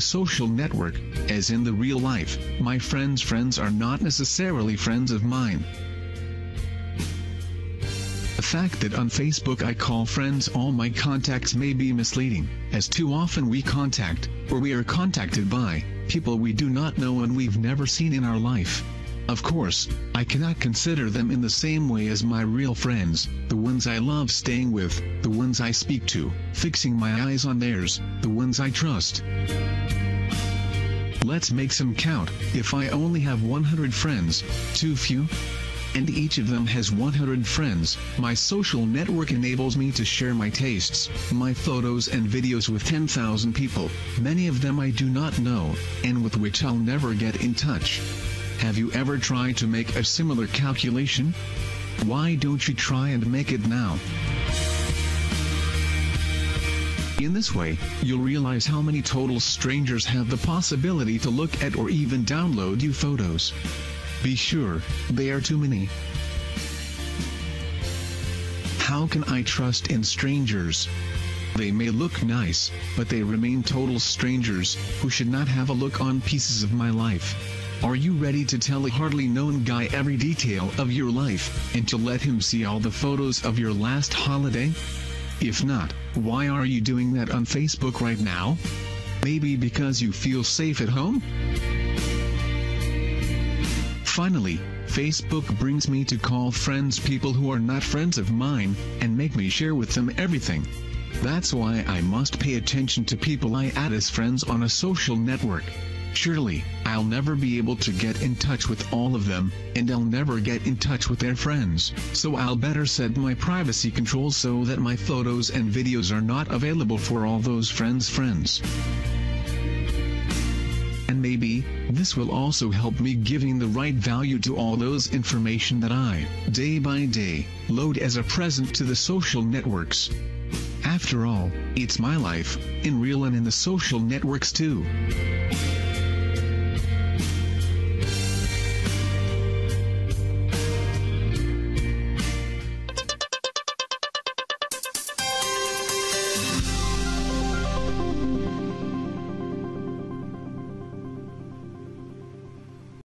social network, as in the real life, my friends' friends are not necessarily friends of mine. The fact that on Facebook I call friends all my contacts may be misleading, as too often we contact, or we are contacted by, people we do not know and we've never seen in our life. Of course, I cannot consider them in the same way as my real friends, the ones I love staying with, the ones I speak to, fixing my eyes on theirs, the ones I trust. Let's make some count, if I only have 100 friends, too few? and each of them has 100 friends. My social network enables me to share my tastes, my photos and videos with 10,000 people, many of them I do not know, and with which I'll never get in touch. Have you ever tried to make a similar calculation? Why don't you try and make it now? In this way, you'll realize how many total strangers have the possibility to look at or even download you photos. Be sure, they are too many. How can I trust in strangers? They may look nice, but they remain total strangers, who should not have a look on pieces of my life. Are you ready to tell a hardly known guy every detail of your life, and to let him see all the photos of your last holiday? If not, why are you doing that on Facebook right now? Maybe because you feel safe at home? Finally, Facebook brings me to call friends people who are not friends of mine, and make me share with them everything. That's why I must pay attention to people I add as friends on a social network. Surely, I'll never be able to get in touch with all of them, and I'll never get in touch with their friends, so I'll better set my privacy controls so that my photos and videos are not available for all those friends' friends and maybe, this will also help me giving the right value to all those information that I, day by day, load as a present to the social networks. After all, it's my life, in real and in the social networks too.